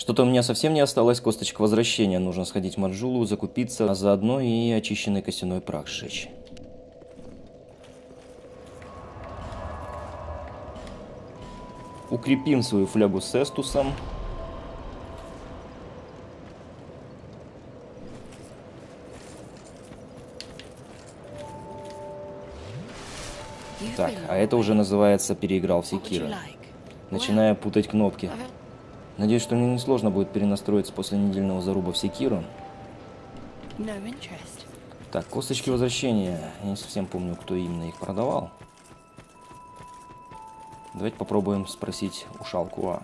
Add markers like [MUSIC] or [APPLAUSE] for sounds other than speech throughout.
Что-то у меня совсем не осталось косточек возвращения. Нужно сходить в Маджулу, закупиться, а заодно и очищенный костяной прах сжечь. Укрепим свою флягу с эстусом. Так, а это уже называется переиграл секира. Начинаю путать кнопки. Надеюсь, что мне не сложно будет перенастроиться после недельного заруба в секиру. Так, косточки возвращения. Я не совсем помню, кто именно их продавал. Давайте попробуем спросить у Шалкуа.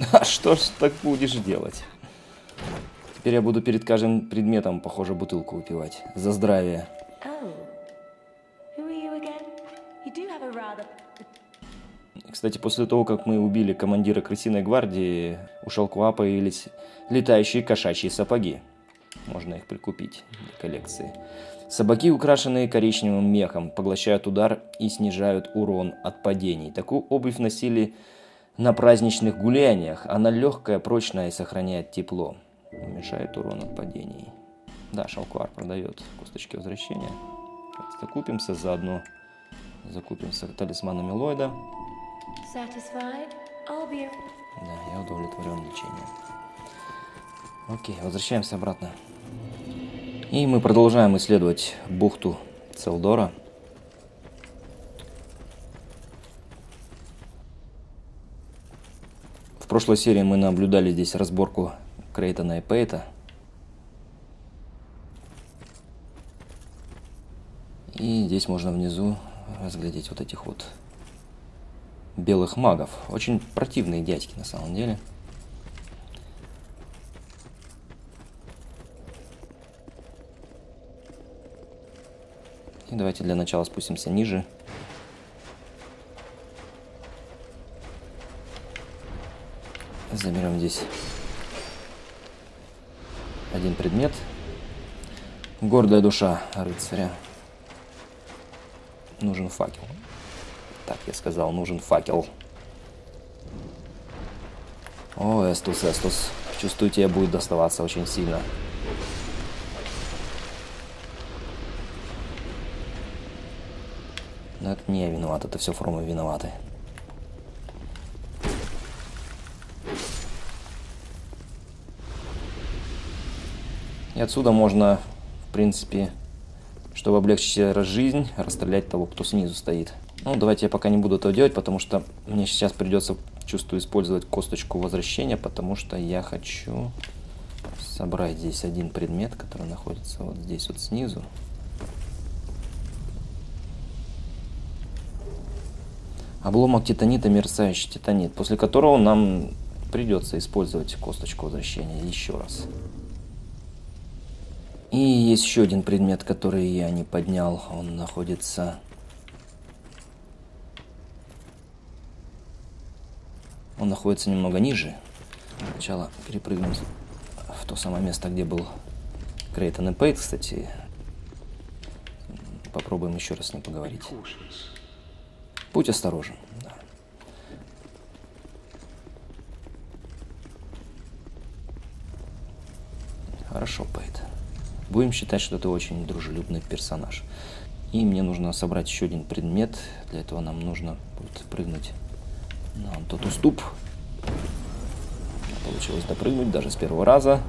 [LAUGHS] А что ж так будешь делать? Теперь я буду перед каждым предметом, похоже, бутылку выпивать. За здравие. Кстати, после того, как мы убили командира крысиной гвардии, у Шалкуа появились летающие кошачьи сапоги. Можно их прикупить для коллекции. Собаки, украшенные коричневым мехом, поглощают удар и снижают урон от падений. Такую обувь носили на праздничных гуляниях. Она легкая, прочная и сохраняет тепло. Уменьшает урон от падений. Да, Шалкуар продает косточки возвращения. Закупимся заодно. Закупимся талисманами Ллойда. Satisfied? I'll be... Да, я удовлетворен лечением. Окей, возвращаемся обратно. И мы продолжаем исследовать бухту Целдора. В прошлой серии мы наблюдали здесь разборку Крейтона и Пейта. И здесь можно внизу разглядеть вот этих вот белых магов. Очень противные дядьки на самом деле. И давайте для начала спустимся ниже. Заберем здесь один предмет. Гордая душа рыцаря. Нужен факел. Так, я сказал, нужен факел. О, Эстус, Эстус. Чувствую, тебе будет доставаться очень сильно. Но это не я виноват, это все фромы виноваты. И отсюда можно, в принципе, чтобы облегчить жизнь, расстрелять того, кто снизу стоит. Ну, давайте я пока не буду этого делать, потому что мне сейчас придется, чувствую, использовать косточку возвращения, потому что я хочу собрать здесь один предмет, который находится вот здесь вот снизу. Обломок титанита, мерцающий титанит, после которого нам придется использовать косточку возвращения еще раз. И есть еще один предмет, который я не поднял. Он находится Он находится немного ниже. Сначала перепрыгнем в то самое место, где был Крейтон и Пейт, кстати. Попробуем еще раз с ним поговорить. Будь осторожен. Да. Хорошо, Пейт. Будем считать, что ты очень дружелюбный персонаж. И мне нужно собрать еще один предмет. Для этого нам нужно будет прыгнуть нам тот уступ. Получилось допрыгнуть даже с первого раза.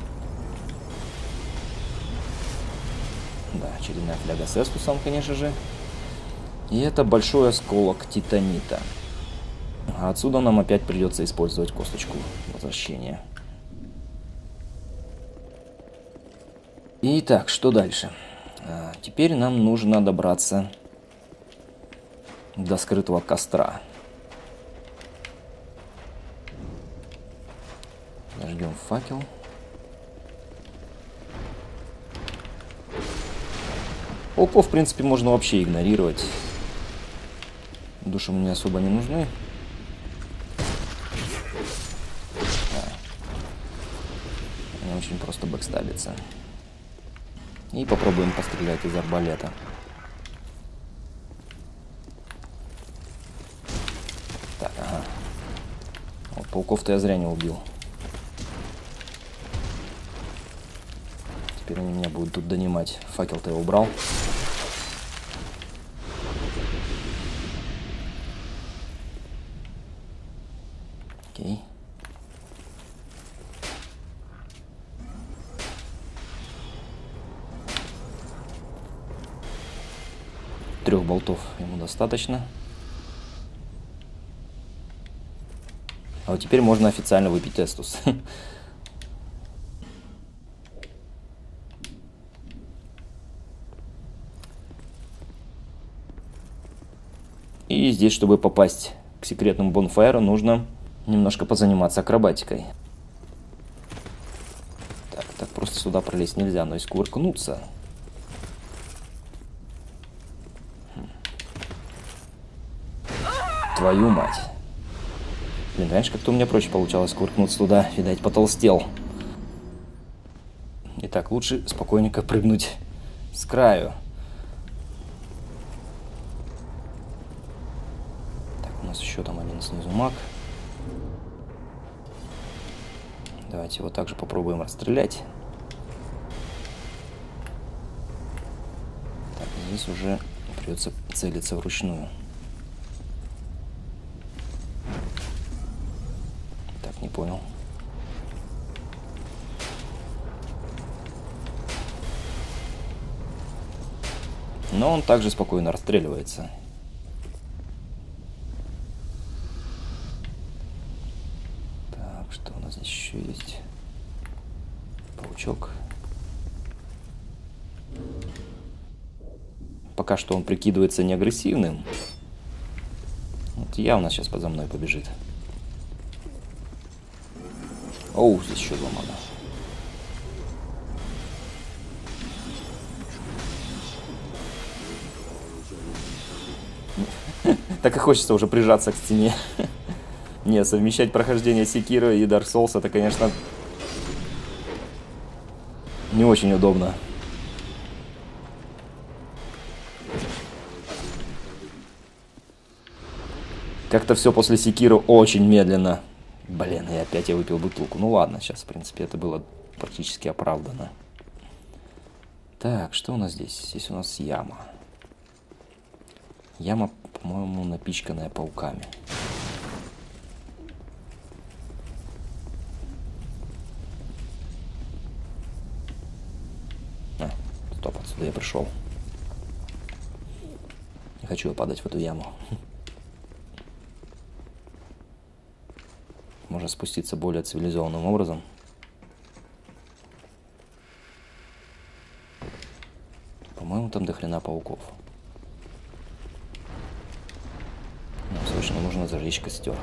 Да, очередная фляга с эстусом, конечно же. И это большой осколок титанита. А отсюда нам опять придется использовать косточку возвращения. Итак, что дальше? А, теперь нам нужно добраться до скрытого костра. Зажгем факел. Пауков, в принципе, можно вообще игнорировать. Души мне особо не нужны. Да. Они очень просто бэкстабятся. И попробуем пострелять из арбалета. Так, ага. Вот, пауков-то я зря не убил. Они меня будут тут донимать. Факел-то я убрал. Окей. Трех болтов ему достаточно. А вот теперь можно официально выпить тестус. [LAUGHS] И здесь, чтобы попасть к секретному бонфайру, нужно немножко позаниматься акробатикой. Так, так просто сюда пролезть нельзя, но и скувыркнуться. Хм. Твою мать. Блин, раньше как-то у меня проще получалось кувыркнуться туда. Видать, потолстел. Итак, лучше спокойненько прыгнуть с краю. Попробуем расстрелять. Так, здесь уже придется целиться вручную. Так, не понял. Но он также спокойно расстреливается. Пока что он прикидывается неагрессивным. Вот явно сейчас подо мной побежит. Оу, здесь еще мана. [LAUGHS] Так и хочется уже прижаться к стене. [LAUGHS] Не, совмещать прохождение Секира и Dark Souls это, конечно, не очень удобно. Как-то все после Секира очень медленно. Блин, и опять я выпил бутылку. Ну ладно, сейчас, в принципе, это было практически оправдано. Так, что у нас здесь? Здесь у нас яма. Яма, по-моему, напичканная пауками. А, стоп, отсюда я пришел. Не хочу я падать в эту яму. Можно спуститься более цивилизованным образом. По-моему, там дохрена пауков. Нам срочно нужно зажечь костер.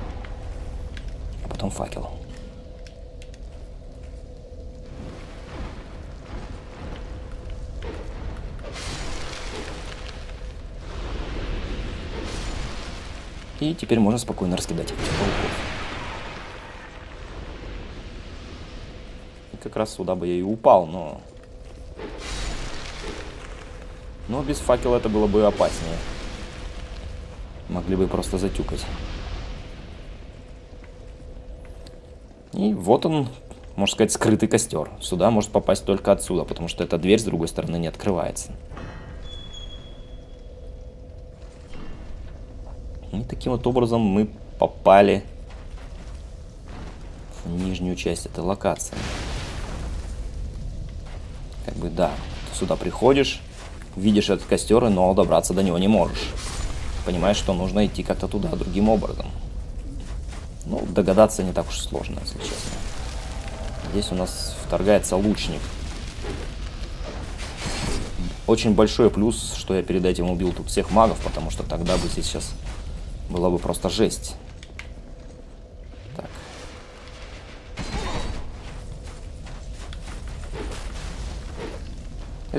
А потом факел. И теперь можно спокойно раскидать этих пауков. Как раз сюда бы я и упал, но... Но без факела это было бы опаснее. Могли бы просто затюкать. И вот он, можно сказать, скрытый костер. Сюда может попасть только отсюда, потому что эта дверь с другой стороны не открывается. И таким вот образом мы попали в нижнюю часть этой локации как бы, да, ты сюда приходишь, видишь этот костер, но добраться до него не можешь. Понимаешь, что нужно идти как-то туда другим образом. Ну, догадаться не так уж сложно, если честно. Здесь у нас вторгается лучник. Очень большой плюс, что я перед этим убил тут всех магов, потому что тогда бы здесь сейчас была бы просто жесть.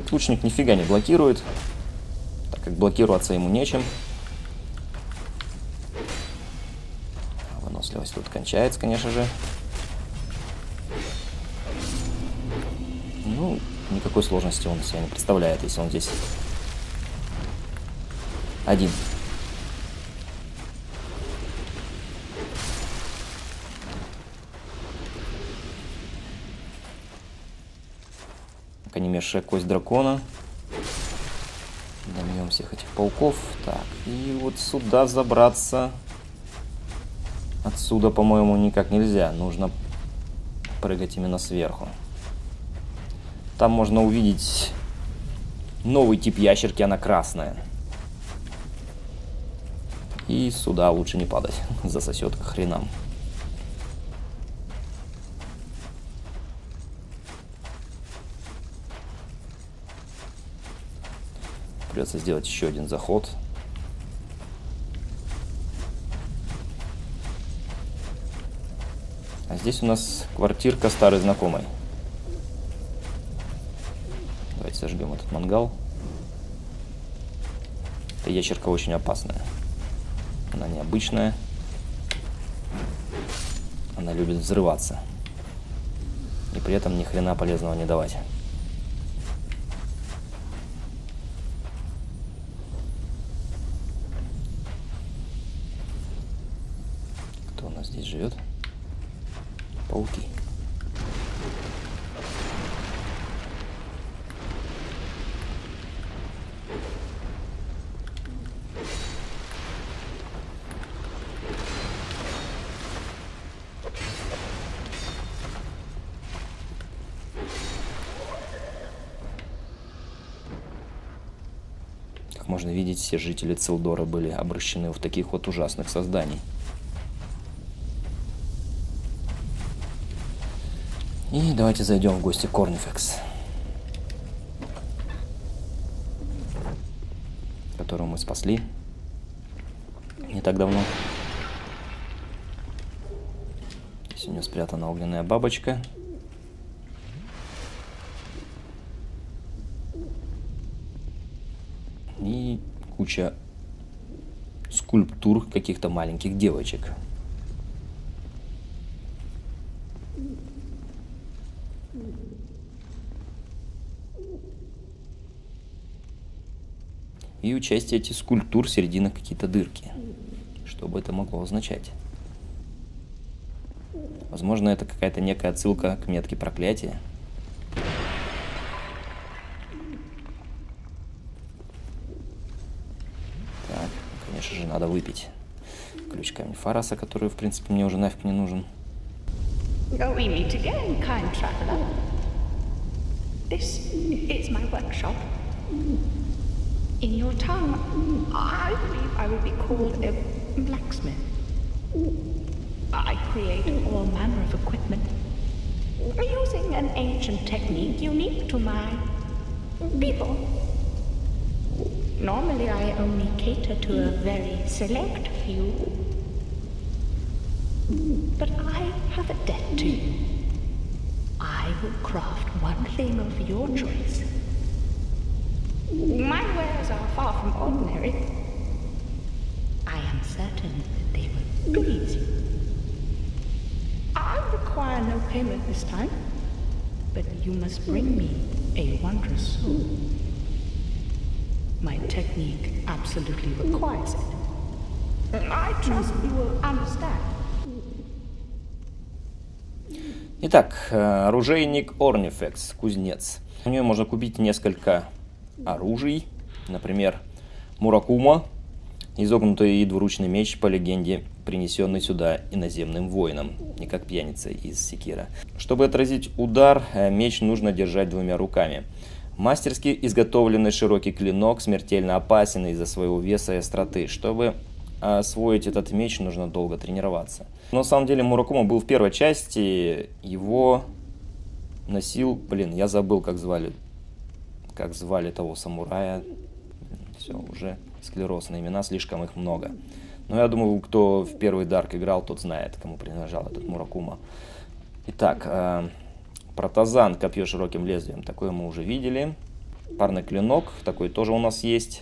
Этот лучник нифига не блокирует, так как блокироваться ему нечем. Выносливость тут кончается, конечно же. Ну, никакой сложности он себя не представляет, если он здесь один. Мешая кость дракона. Добьем всех этих пауков. Так, и вот сюда забраться... Отсюда, по-моему, никак нельзя. Нужно прыгать именно сверху. Там можно увидеть новый тип ящерки, она красная. И сюда лучше не падать, [LAUGHS] засосет к хренам. Придется сделать еще один заход. А здесь у нас квартирка старой знакомой. Давайте зажгем этот мангал. Эта ящерка очень опасная. Она необычная. Она любит взрываться. И при этом ни хрена полезного не давать. Можно видеть, все жители Целдора были обращены в таких вот ужасных созданий. И давайте зайдем в гости к Корнифекс. Которого мы спасли не так давно. Здесь у нее спрятана огненная бабочка. И куча скульптур каких-то маленьких девочек. И у части этих скульптур в серединах какие-то дырки. Что бы это могло означать? Возможно, это какая-то некая отсылка к метке проклятия. Так, конечно же, надо выпить. Ключ камень Фараса, который, в принципе, мне уже нафиг не нужен. Oh. In your tongue, I believe I would be called a blacksmith. I create all manner of equipment using an ancient technique unique to my people. Normally, I only cater to a very select few. But I have a debt to you. I will craft one thing of your choice. My wares are far from ordinary. I am certain that they will please you. I require no payment this time, but you must bring me a wondrous soul. My technique absolutely requires it. I trust you will understand. Итак, э, оружейник Орнифекс, кузнец. У нее можно купить несколько оружий, например, Муракума, изогнутый и двуручный меч, по легенде, принесенный сюда иноземным воином, не как пьяница из Секира. Чтобы отразить удар, э, меч нужно держать двумя руками. Мастерски изготовленный широкий клинок смертельно опасен из-за своего веса и остроты. Чтобы освоить этот меч, нужно долго тренироваться. Но на самом деле Муракума был в первой части, его носил, блин, я забыл, как звали, как звали того самурая. Все, уже склероз на имена, слишком их много. Но я думаю, кто в первый Дарк играл, тот знает, кому принадлежал этот Муракума. Итак, э, протазан, копье широким лезвием, такое мы уже видели. Парный клинок, такой тоже у нас есть.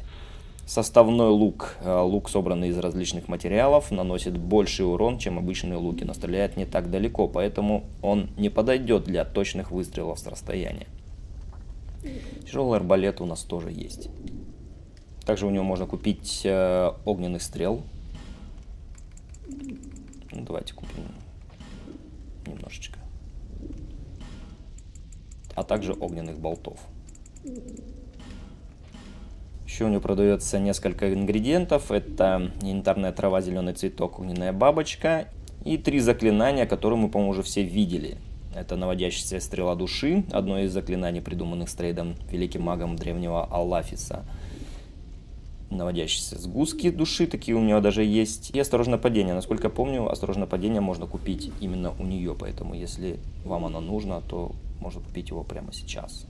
Составной лук, э, лук собранный из различных материалов, наносит больший урон, чем обычные луки, но стреляет не так далеко, поэтому он не подойдет для точных выстрелов с расстояния. Тяжелый арбалет у нас тоже есть. Также у него можно купить э, огненных стрел. Ну, давайте купим немножечко. А также огненных болтов. Еще у него продается несколько ингредиентов. Это янтарная трава, зеленый цветок, огненная бабочка. И три заклинания, которые мы, по-моему, уже все видели. Это наводящаяся стрела души, одно из заклинаний, придуманных Стрейдом, великим магом древнего Аллафиса. Наводящиеся сгустки души, такие у него даже есть. И осторожное падение. Насколько я помню, осторожное падение можно купить именно у нее, поэтому если вам оно нужно, то можно купить его прямо сейчас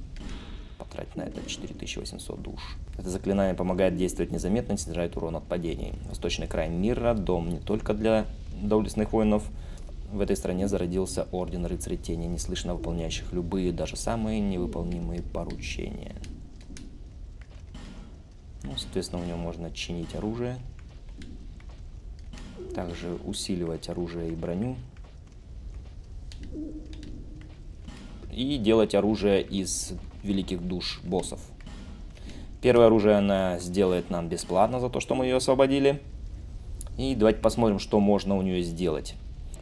потратить на это 4800 душ. Это заклинание помогает действовать незаметно и снижает урон от падений. Восточный край мира – дом не только для доблестных воинов. В этой стране зародился Орден Рыцарей Тени, неслышно выполняющих любые, даже самые невыполнимые поручения. Ну, соответственно, у него можно чинить оружие, также усиливать оружие и броню, и делать оружие из великих душ боссов. Первое оружие она сделает нам бесплатно за то, что мы ее освободили. И давайте посмотрим, что можно у нее сделать.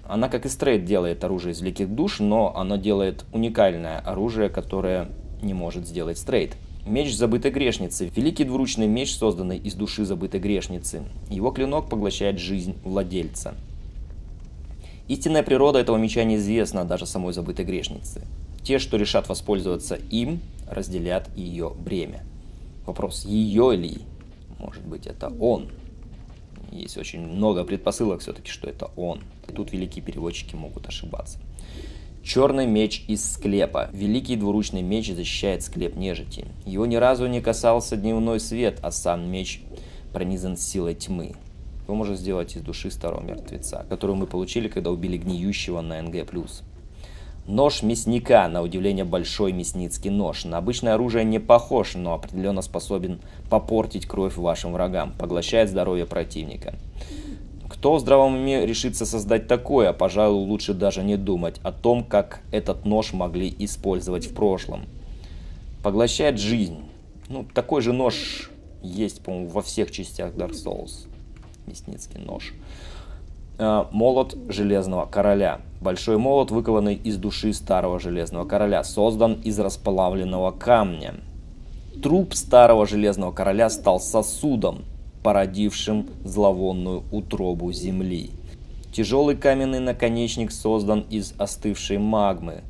Она, как и Стрейт, делает оружие из великих душ, но она делает уникальное оружие, которое не может сделать Стрейт. Меч забытой грешницы. Великий двуручный меч, созданный из души забытой грешницы. Его клинок поглощает жизнь владельца. Истинная природа этого меча неизвестна даже самой забытой грешнице. Те, что решат воспользоваться им, разделят ее бремя. Вопрос, ее ли? Может быть, это он? Есть очень много предпосылок все-таки, что это он. И тут великие переводчики могут ошибаться. Черный меч из склепа. Великий двуручный меч защищает склеп нежити. Его ни разу не касался дневной свет, а сам меч пронизан силой тьмы. Его можно сделать из души старого мертвеца, которую мы получили, когда убили гниющего на НГ+. Нож мясника, на удивление большой мясницкий нож. На обычное оружие не похож, но определенно способен попортить кровь вашим врагам, поглощает здоровье противника. Кто в здравом уме решится создать такое, пожалуй, лучше даже не думать о том, как этот нож могли использовать в прошлом. Поглощает жизнь. Ну, такой же нож есть, по-моему, во всех частях Dark Souls. Мясницкий нож. Э, молот Железного Короля. Большой молот, выкованный из души старого Железного Короля, создан из расплавленного камня. Труп старого Железного Короля стал сосудом, породившим зловонную утробу земли. Тяжелый каменный наконечник создан из остывшей магмы,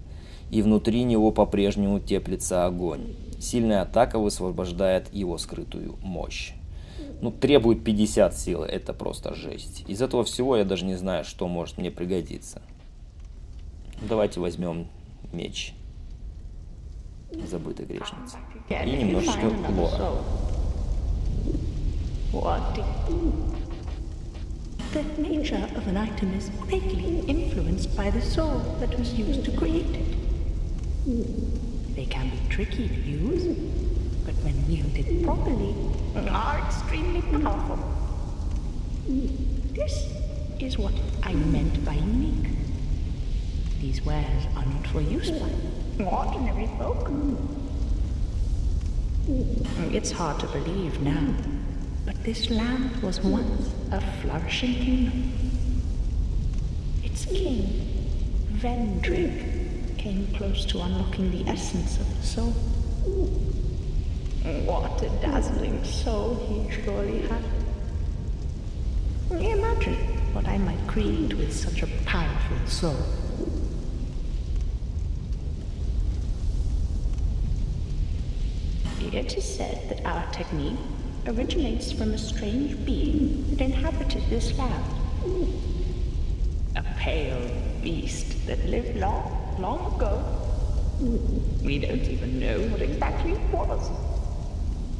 и внутри него по-прежнему теплится огонь. Сильная атака высвобождает его скрытую мощь ну, требует 50 силы. Это просто жесть. Из этого всего я даже не знаю, что может мне пригодиться. Давайте возьмем меч забытой грешницы. И немножечко лора. They can be tricky to use, but when wielded properly, are extremely powerful. This is what I meant by unique. These wares are not for use by ordinary folk. It's hard to believe now, but this land was once a flourishing kingdom. Its king, Vendrick, came close to unlocking the essence of the soul. What a dazzling soul he surely had. Imagine what I might create with such a powerful soul. It is said that our technique originates from a strange being that inhabited this land. A pale beast that lived long, long ago. We don't even know what exactly it was.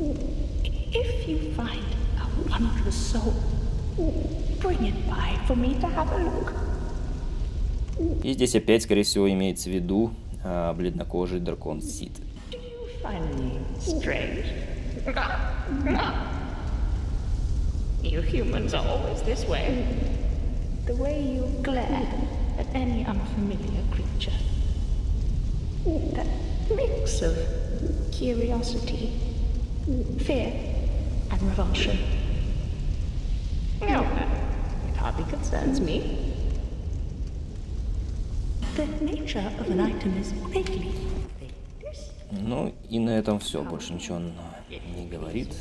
If you find a wondrous soul, bring it by for me to have a look. И здесь опять, скорее всего, имеется в виду а, бледнокожий дракон Сид. [LAUGHS] You humans are always this way. The way you glare at any unfamiliar creature. That mix of curiosity fear, and revulsion. No, it hardly concerns me. The nature of an item is greatly. Ну и на этом все. Больше ничего он не говорит.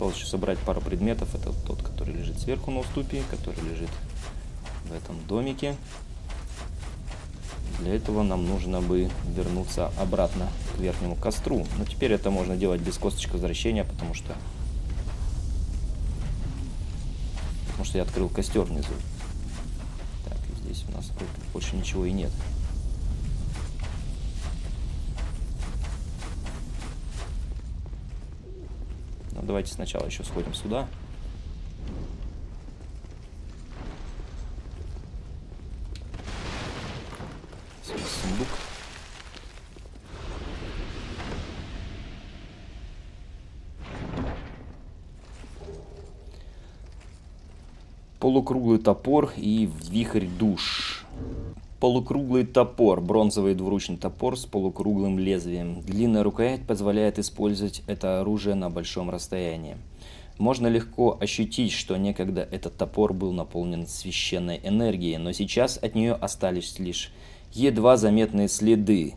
Еще собрать пару предметов. Это тот, который лежит сверху на уступе, который лежит в этом домике. Для этого нам нужно бы вернуться обратно к верхнему костру. Но теперь это можно делать без косточек возвращения, потому что... Потому что я открыл костер внизу. Так, здесь у нас больше ничего и нет. Ну, давайте сначала еще сходим сюда. Полукруглый топор и вихрь душ. Полукруглый топор, бронзовый двуручный топор с полукруглым лезвием. Длинная рукоять позволяет использовать это оружие на большом расстоянии. Можно легко ощутить, что некогда этот топор был наполнен священной энергией, но сейчас от нее остались лишь едва заметные следы.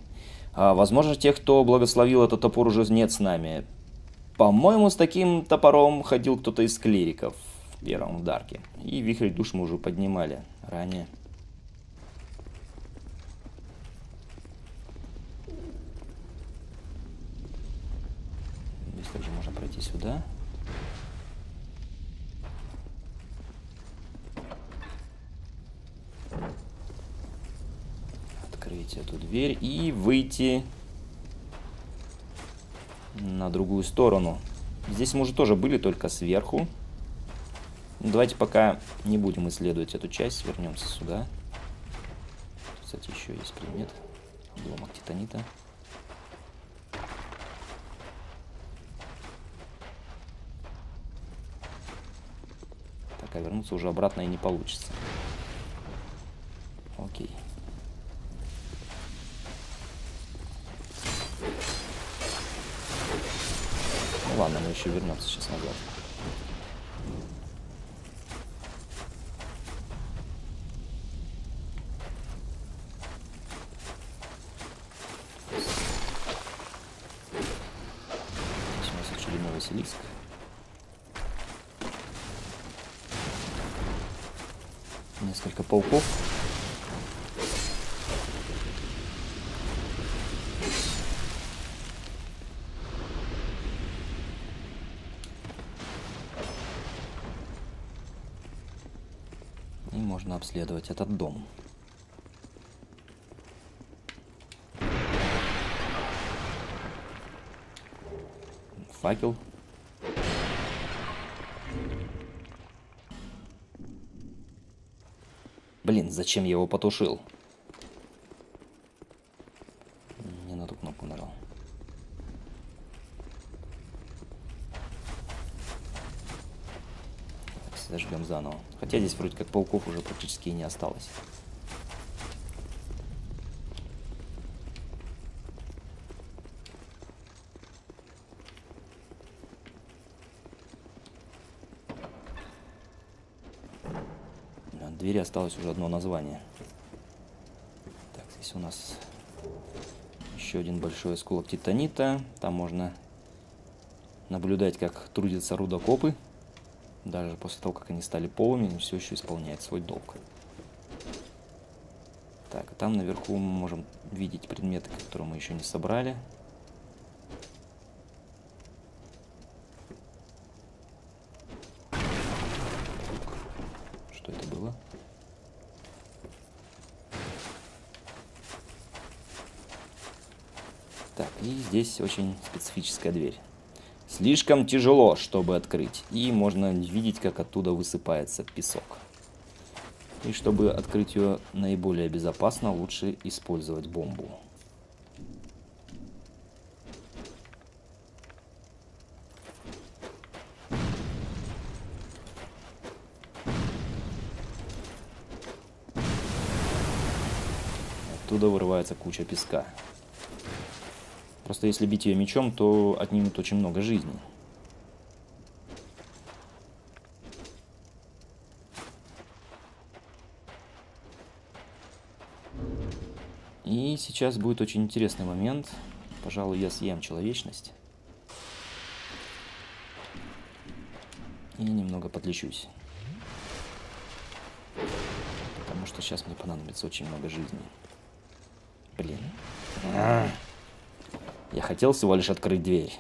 А, возможно, тех, кто благословил этот топор, уже нет с нами. По-моему, с таким топором ходил кто-то из клириков в первом дарке. И вихрь душ мы уже поднимали ранее. Здесь также можно пройти сюда. Открыть эту дверь и выйти на другую сторону. Здесь мы уже тоже были, только сверху. Давайте пока не будем исследовать эту часть, вернемся сюда. Кстати, еще есть предмет. Обломок титанита. Так, а вернуться уже обратно и не получится. Окей. Ну ладно, мы еще вернемся сейчас назад. Пауков. И можно обследовать этот дом. Факел зачем я его потушил? Не на ту кнопку нажал. Зажгем заново. Хотя здесь вроде как пауков уже практически и не осталось. Осталось уже одно название. Так, здесь у нас еще один большой осколок титанита. Там можно наблюдать, как трудятся рудокопы. Даже после того, как они стали полыми, они все еще исполняют свой долг. Так, а там наверху мы можем видеть предметы, которые мы еще не собрали. Здесь очень специфическая дверь. Слишком тяжело, чтобы открыть, и можно видеть, как оттуда высыпается песок. И чтобы открыть ее наиболее безопасно, лучше использовать бомбу. Оттуда вырывается куча песка. Просто если бить ее мечом, то отнимет очень много жизни. И сейчас будет очень интересный момент. Пожалуй, я съем человечность. И немного подлечусь. Потому что сейчас мне понадобится очень много жизни. Блин. Я хотел всего лишь открыть дверь.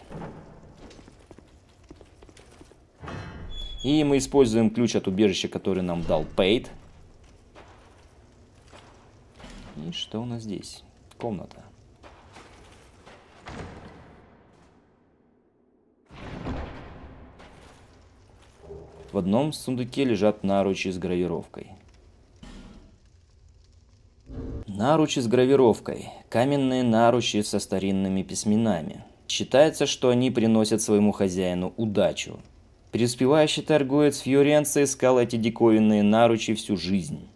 И мы используем ключ от убежища, который нам дал Пейт. И что у нас здесь? Комната. В одном сундуке лежат наручи с гравировкой. Наручи с гравировкой. Каменные наручи со старинными письменами. Считается, что они приносят своему хозяину удачу. Преуспевающий торговец Фьоренца искал эти диковинные наручи всю жизнь,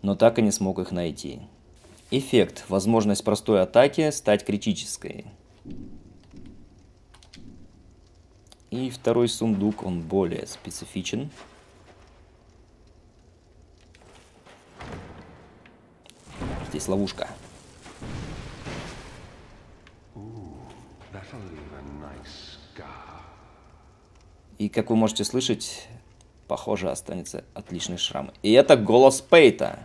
но так и не смог их найти. Эффект. Возможность простой атаки стать критической. И второй сундук, он более специфичен. Здесь ловушка. И, как вы можете слышать, похоже, останется отличный шрам. И это голос Пейта.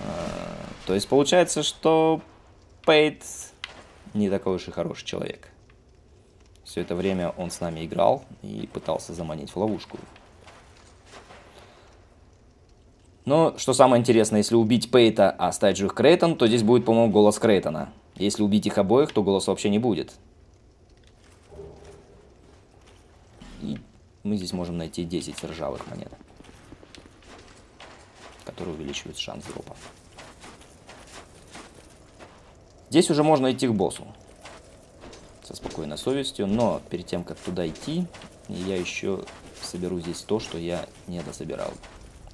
А, то есть получается, что Пейт не такой уж и хороший человек. Все это время он с нами играл и пытался заманить в ловушку. Но, что самое интересное, если убить Пейта, а оставить жив Крейтон, то здесь будет, по-моему, голос Крейтона. Если убить их обоих, то голоса вообще не будет. И мы здесь можем найти 10 ржавых монет, которые увеличивают шанс дропа. Здесь уже можно идти к боссу со спокойной совестью, но перед тем, как туда идти, я еще соберу здесь то, что я не дособирал.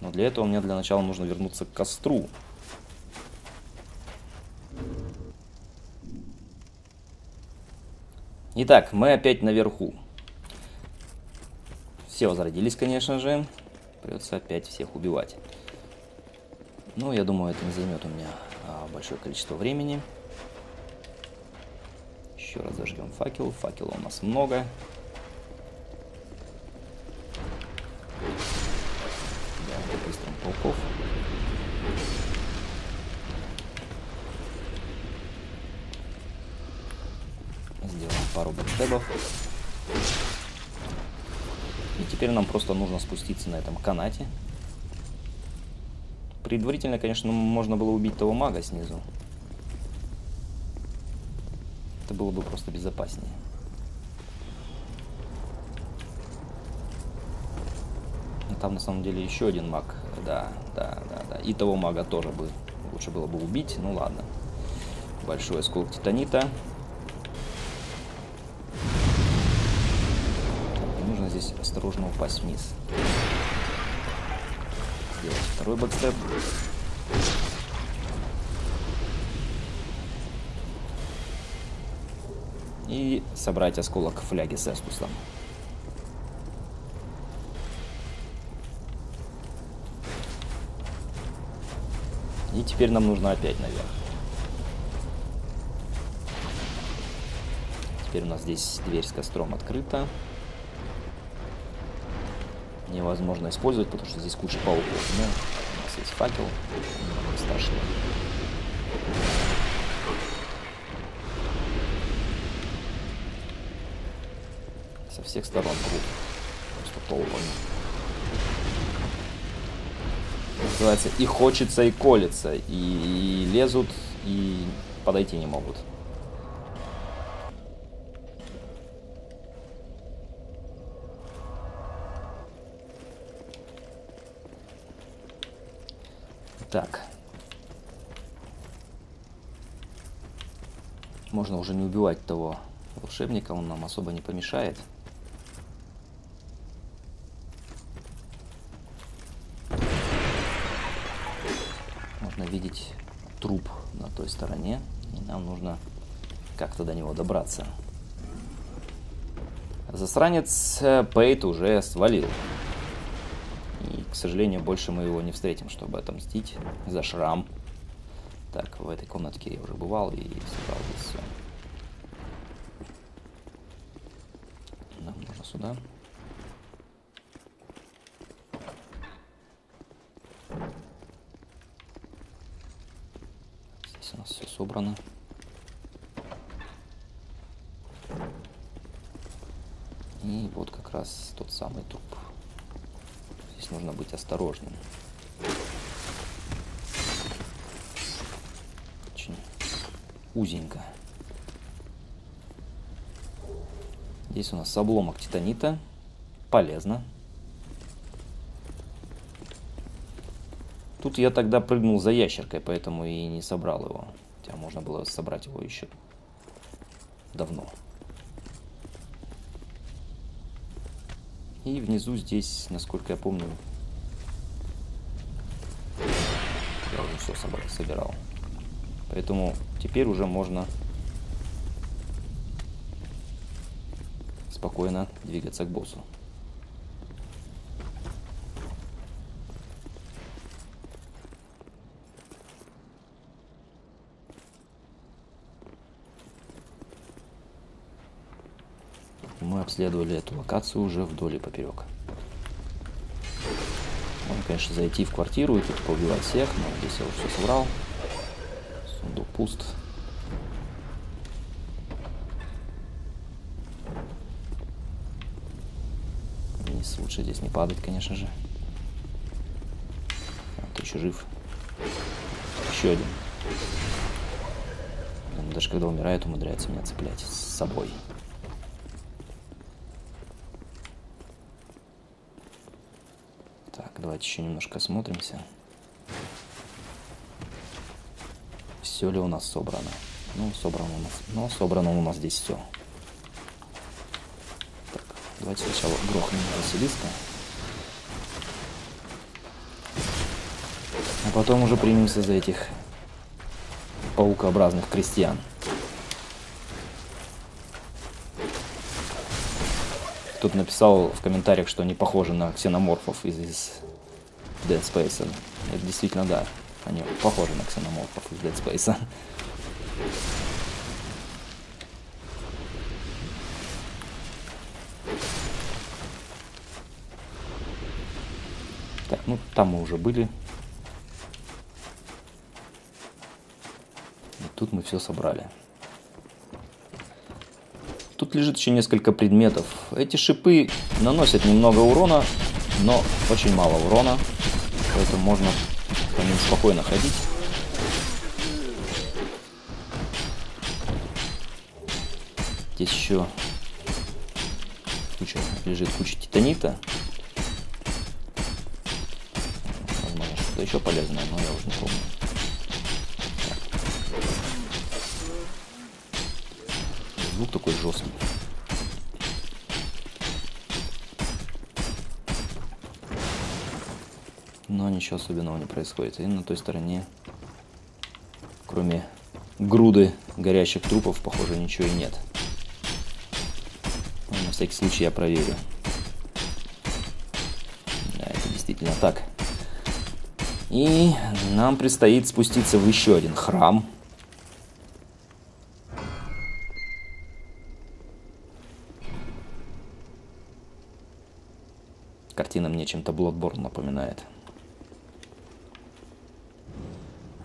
Но для этого мне для начала нужно вернуться к костру. Итак, мы опять наверху. Все возродились, конечно же. Придется опять всех убивать. Ну, я думаю, это не займет у меня а, большое количество времени. Еще раз зажгем факел. Факела у нас много. Да, теперь нам просто нужно спуститься на этом канате. Предварительно, конечно, можно было убить того мага снизу. Это было бы просто безопаснее. Но там на самом деле еще один маг. Да, да, да, да. И того мага тоже бы лучше было бы убить. Ну ладно. Большой осколок титанита. Здесь осторожно упасть вниз. Сделать второй бэкстеп. И собрать осколок фляги с эстусом. И теперь нам нужно опять наверх. Теперь у нас здесь дверь с костром открыта невозможно использовать, потому что здесь куча пауков. Но у нас есть факел, страшно. Со всех сторон круг. Просто толпами. Называется и хочется, и колется, и, и лезут, и подойти не могут. Так. Можно уже не убивать того волшебника, он нам особо не помешает. Можно видеть труп на той стороне, и нам нужно как-то до него добраться. Засранец э, Пейт уже свалил. Сожалению, больше мы его не встретим, чтобы отомстить за шрам. Так, в этой комнатке я уже бывал и собрал здесь все. Нам нужно сюда. Здесь у нас все собрано. И вот как раз тот самый труп. Здесь нужно быть осторожным. Очень узенько. Здесь у нас обломок титанита. Полезно. Тут я тогда прыгнул за ящеркой, поэтому и не собрал его. Хотя можно было собрать его еще давно. И внизу здесь, насколько я помню, я уже все собирал. Поэтому теперь уже можно спокойно двигаться к боссу. Мы обследовали эту локацию уже вдоль и поперек. Можно, конечно, зайти в квартиру и тут поубивать всех, но здесь я уже все собрал. Сундук пуст. Вниз лучше здесь не падать, конечно же. А, ты еще жив. Еще один. Даже когда умирает, умудряется меня цеплять с собой. Так, давайте еще немножко осмотримся. Все ли у нас собрано? Ну, собрано у нас. Но собрано у нас здесь все. Так, давайте сначала грохнем Василиска. А потом уже примемся за этих паукообразных крестьян. Тут написал в комментариях, что они похожи на ксеноморфов из, из Dead Space. Это действительно да. Они похожи на ксеноморфов из Dead Space. Так, ну там мы уже были. И тут мы все собрали. Тут лежит еще несколько предметов. Эти шипы наносят немного урона, но очень мало урона. Поэтому можно по ним спокойно ходить. Здесь еще куча, лежит куча титанита. Возможно, что-то еще полезное, но я уже не помню. звук такой жесткий. Но ничего особенного не происходит. И на той стороне, кроме груды горящих трупов, похоже, ничего и нет. Но на всякий случай я проверю. Да, это действительно так. И нам предстоит спуститься в еще один храм. Картина мне чем-то Bloodborne напоминает.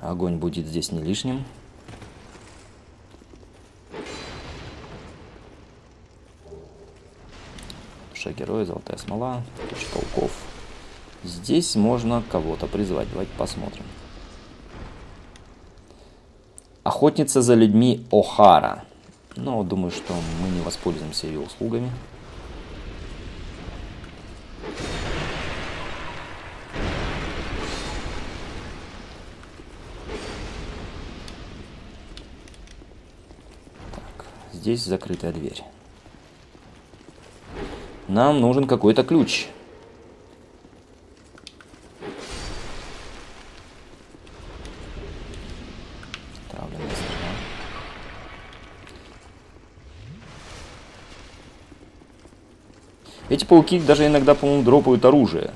Огонь будет здесь не лишним. Душа героя, золотая смола, туча пауков. Здесь можно кого-то призвать. Давайте посмотрим. Охотница за людьми О'Хара. Но думаю, что мы не воспользуемся ее услугами. Здесь закрытая дверь. Нам нужен какой-то ключ. Эти пауки даже иногда, по-моему, дропают оружие.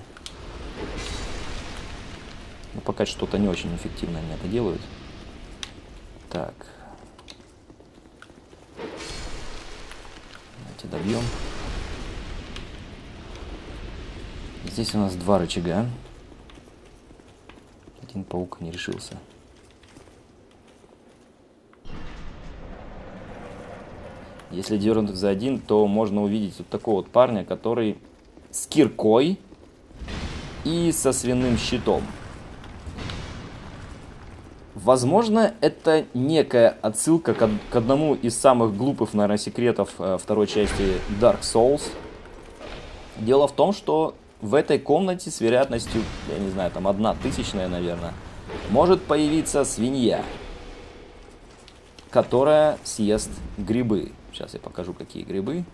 пока что-то не очень эффективно они это делают. Так. Здесь у нас два рычага. Один паук не решился. Если дернуть за один, то можно увидеть вот такого вот парня, который с киркой и со свиным щитом. Возможно, это некая отсылка к, одному из самых глупых, наверное, секретов э, второй части Dark Souls. Дело в том, что в этой комнате с вероятностью, я не знаю, там одна тысячная, наверное, может появиться свинья, которая съест грибы. Сейчас я покажу, какие грибы.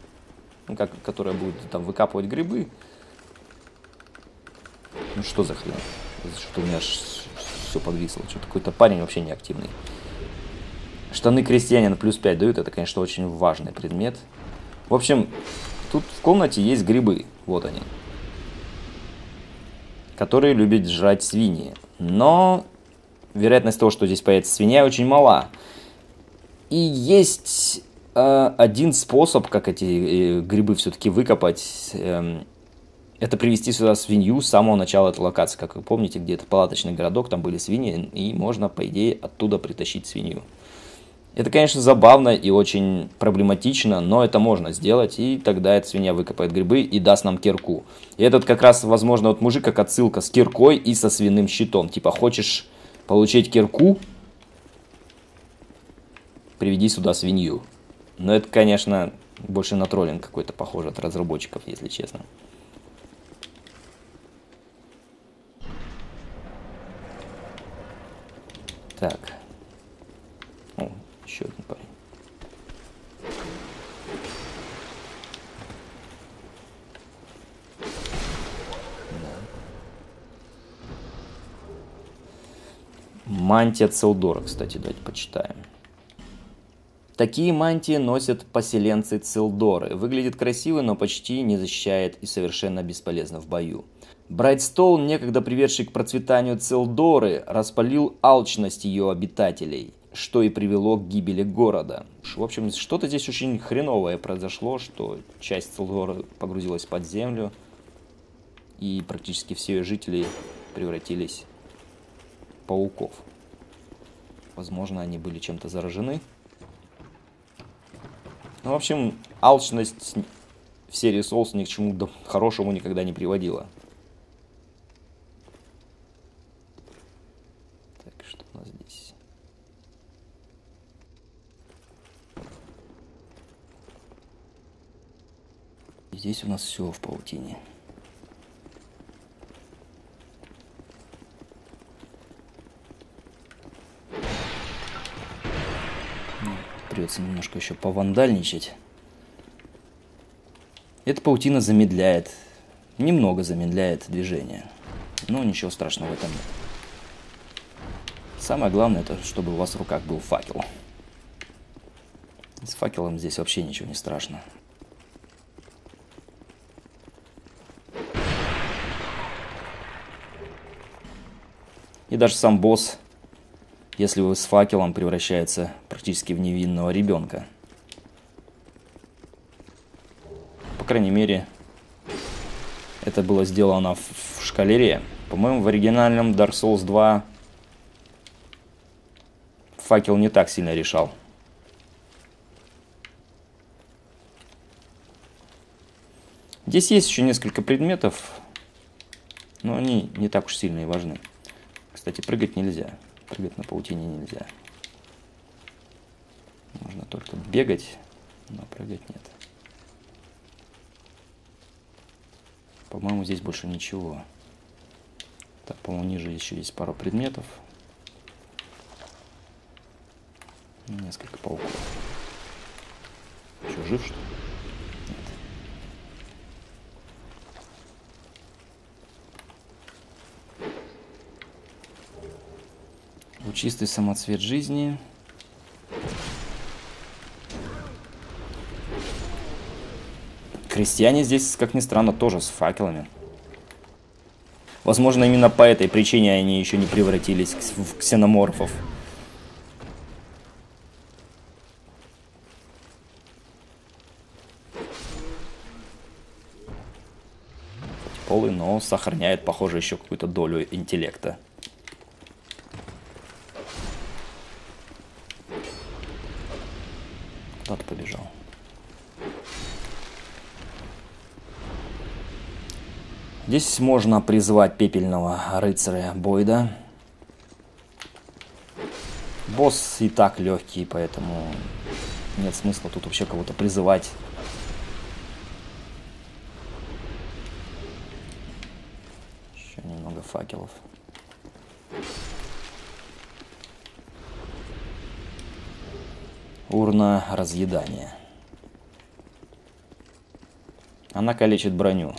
Ну, как, которая будет там выкапывать грибы. Ну, что за хрень? Что у меня все подвисло. Что-то какой-то парень вообще неактивный. Штаны крестьянина плюс 5 дают. Это, конечно, очень важный предмет. В общем, тут в комнате есть грибы. Вот они которые любят жрать свиньи. Но вероятность того, что здесь появится свинья, очень мала. И есть э, один способ, как эти э, грибы все-таки выкопать. Э, это привести сюда свинью с самого начала этой локации. Как вы помните, где-то палаточный городок, там были свиньи, и можно, по идее, оттуда притащить свинью. Это, конечно, забавно и очень проблематично, но это можно сделать, и тогда эта свинья выкопает грибы и даст нам кирку. И этот как раз, возможно, вот мужик как отсылка с киркой и со свиным щитом. Типа, хочешь получить кирку, приведи сюда свинью. Но это, конечно, больше на троллинг какой-то похоже от разработчиков, если честно. Так. Еще один парень. Мантия Целдора, кстати, давайте почитаем. Такие мантии носят поселенцы Целдоры. Выглядит красиво, но почти не защищает и совершенно бесполезно в бою. Брайтстоун, некогда приведший к процветанию Целдоры, распалил алчность ее обитателей – что и привело к гибели города. В общем, что-то здесь очень хреновое произошло, что часть Целдора погрузилась под землю, и практически все ее жители превратились в пауков. Возможно, они были чем-то заражены. Ну, в общем, алчность в серии Souls ни к чему хорошему никогда не приводила. Здесь у нас все в паутине. Ну, придется немножко еще повандальничать. Эта паутина замедляет, немного замедляет движение. Но ничего страшного в этом нет. Самое главное, это чтобы у вас в руках был факел. С факелом здесь вообще ничего не страшно. И даже сам босс, если вы с факелом, превращается практически в невинного ребенка. По крайней мере, это было сделано в, в шкалере. По-моему, в оригинальном Dark Souls 2 факел не так сильно решал. Здесь есть еще несколько предметов, но они не так уж сильно и важны. Кстати, прыгать нельзя. Прыгать на паутине нельзя. Можно только бегать, но прыгать нет. По-моему, здесь больше ничего. Так, по-моему, ниже еще есть пару предметов. Несколько пауков. Еще жив, что ли? Чистый самоцвет жизни. Крестьяне здесь, как ни странно, тоже с факелами. Возможно, именно по этой причине они еще не превратились в ксеноморфов. Полый, но сохраняет, похоже, еще какую-то долю интеллекта. Здесь можно призвать пепельного рыцаря Бойда. Босс и так легкий, поэтому нет смысла тут вообще кого-то призывать. Еще немного факелов. Урна разъедания. Она калечит броню.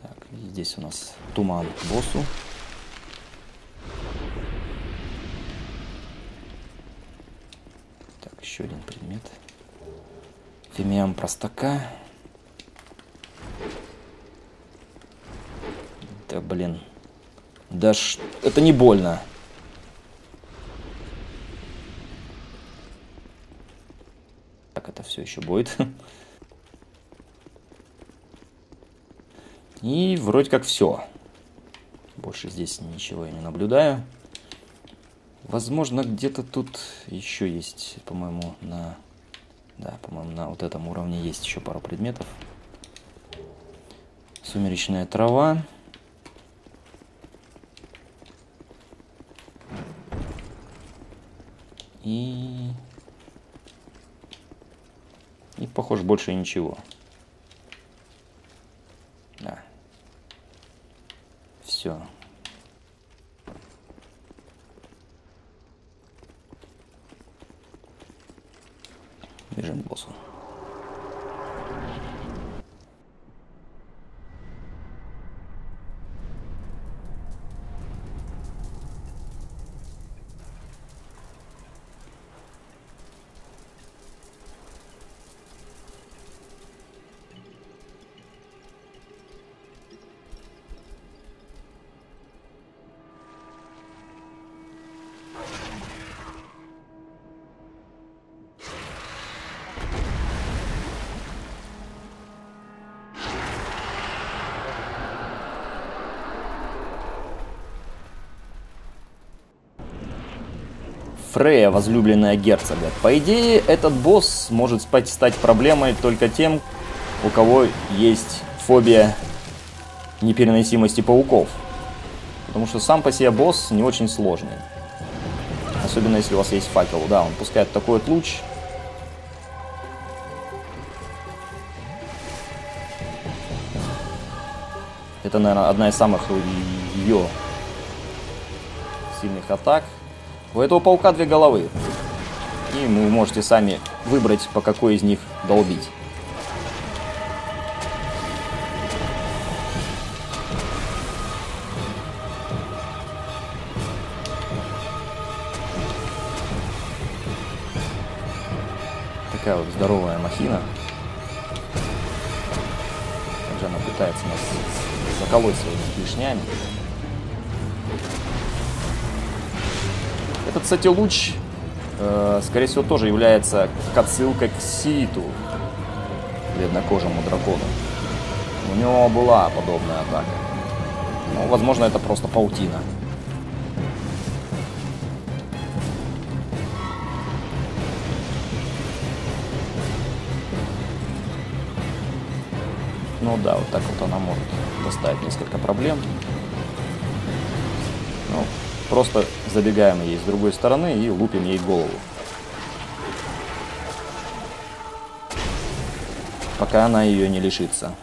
Так, здесь у нас туман боссу. Так, еще один предмет. Фимиам простака. Да блин. Да ш... это не больно. Так это все еще будет. [LAUGHS] И вроде как все. Больше здесь ничего я не наблюдаю. Возможно, где-то тут еще есть, по-моему, на... Да, по-моему, на вот этом уровне есть еще пару предметов. Сумеречная трава. И... И, похоже, больше ничего. Да. Все. Бежим к боссу. Фрея, возлюбленная герцога. По идее, этот босс может стать проблемой только тем, у кого есть фобия непереносимости пауков. Потому что сам по себе босс не очень сложный. Особенно если у вас есть факел. Да, он пускает такой вот луч. Это, наверное, одна из самых ее сильных атак. У этого паука две головы. И вы можете сами выбрать, по какой из них долбить. Такая вот здоровая махина. Также она пытается нас заколоть своими клешнями. Этот, кстати, луч, э, скорее всего, тоже является отсылкой к Ситу, бледнокожему дракону. У него была подобная атака. Ну, возможно, это просто паутина. Ну да, вот так вот она может доставить несколько проблем. Просто забегаем ей с другой стороны и лупим ей голову. Пока она ее не лишится.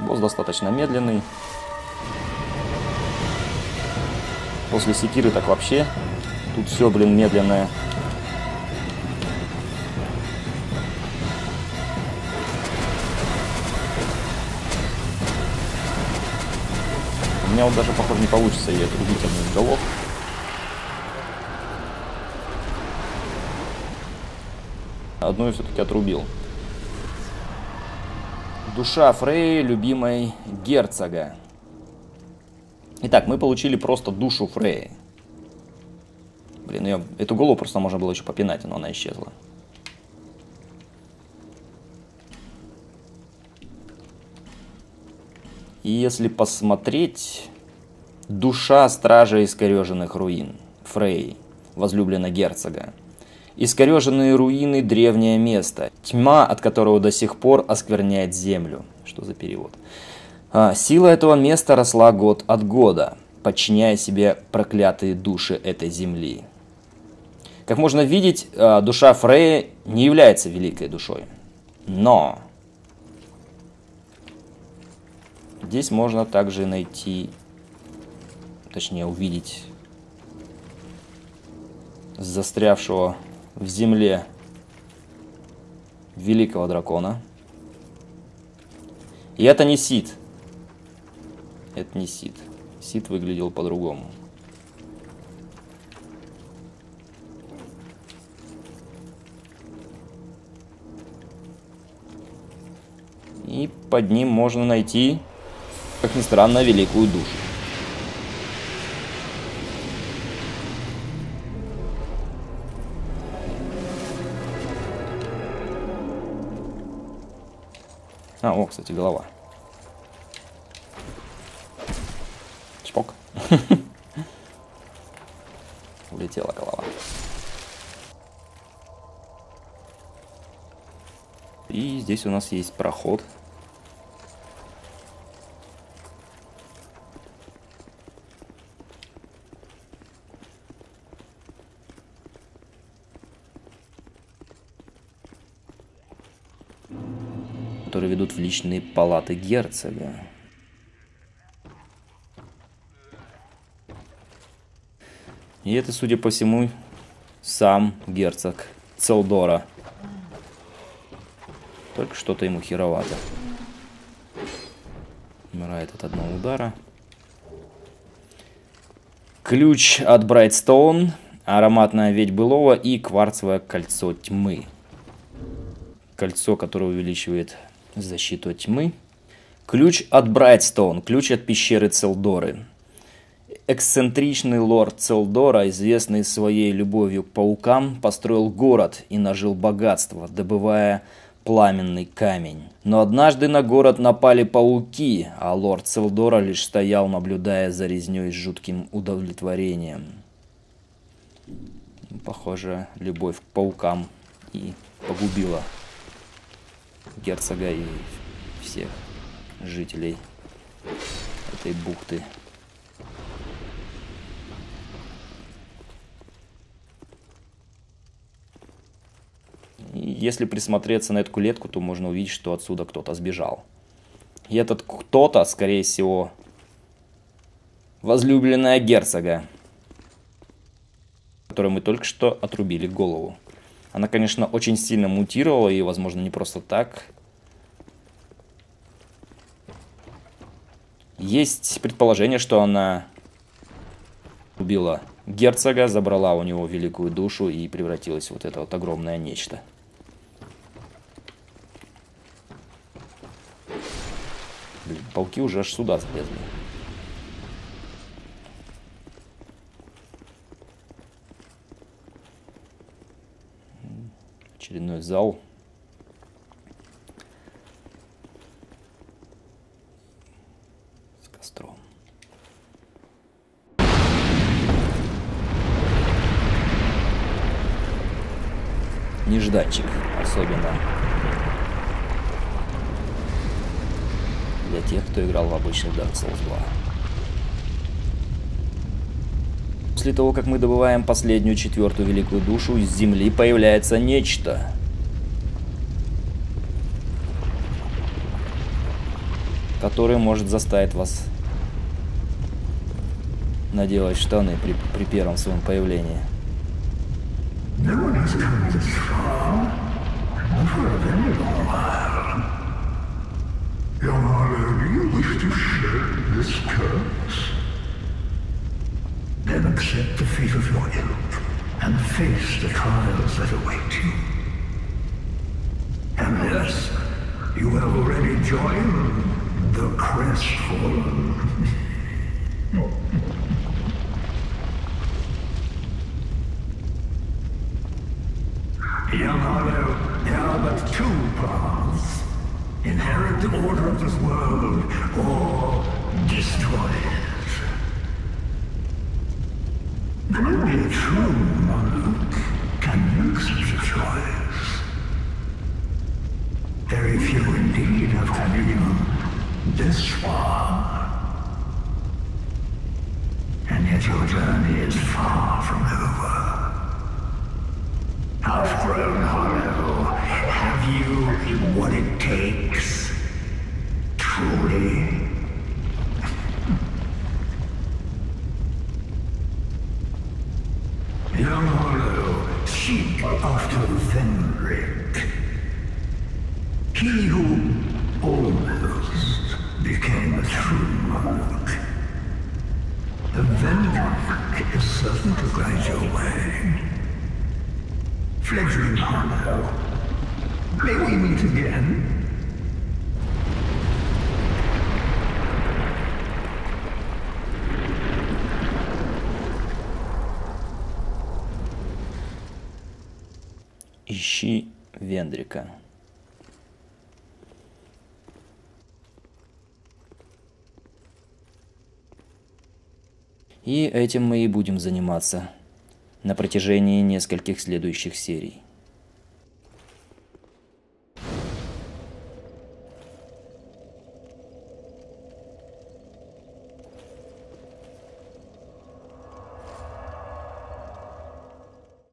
Босс достаточно медленный. После секиры так вообще. Тут все, блин, медленное. меня вот даже, похоже, не получится ей отрубительный голов. Одну я все-таки отрубил. Душа Фрей, любимой герцога. Итак, мы получили просто душу Фрей Блин, ее, эту голову просто можно было еще попинать, но она исчезла. И если посмотреть, душа стража искореженных руин, Фрей, возлюбленная герцога. Искореженные руины – древнее место, тьма, от которого до сих пор оскверняет землю. Что за перевод? А, сила этого места росла год от года, подчиняя себе проклятые души этой земли. Как можно видеть, а, душа Фрея не является великой душой. Но Здесь можно также найти, точнее увидеть застрявшего в земле великого дракона. И это не Сид. Это не Сид. Сид выглядел по-другому. И под ним можно найти как ни странно, великую душу. А, о, кстати, голова. Чпок. [LAUGHS] Улетела голова. И здесь у нас есть проход которые ведут в личные палаты герцога. И это, судя по всему, сам герцог Целдора. Только что-то ему херовато. Умирает от одного удара. Ключ от Брайтстоун, ароматная ведь былого и кварцевое кольцо тьмы. Кольцо, которое увеличивает защиту от тьмы. Ключ от Брайтстоун, ключ от пещеры Целдоры. Эксцентричный лорд Целдора, известный своей любовью к паукам, построил город и нажил богатство, добывая пламенный камень. Но однажды на город напали пауки, а лорд Целдора лишь стоял, наблюдая за резней с жутким удовлетворением. Похоже, любовь к паукам и погубила герцога и всех жителей этой бухты. Если присмотреться на эту клетку, то можно увидеть, что отсюда кто-то сбежал. И этот кто-то, скорее всего, возлюбленная герцога, которой мы только что отрубили голову. Она, конечно, очень сильно мутировала и, возможно, не просто так. Есть предположение, что она убила герцога, забрала у него великую душу и превратилась в вот это вот огромное нечто. Блин, пауки уже аж сюда залезли. Очередной зал. С костром. Нежданчик особенно. Для тех, кто играл в обычный Dark Souls 2. После того, как мы добываем последнюю четвертую великую душу, из земли появляется нечто. Которое может заставить вас наделать штаны при, при первом своем появлении. And await you. already joined the crestfallen. Young Hollow, there are but two paths. Inherit the order of this world, or destroy it. Only a true monarch can make such a choice. This far. And yet your journey is far from over. Ищи Вендрика. И этим мы и будем заниматься на протяжении нескольких следующих серий.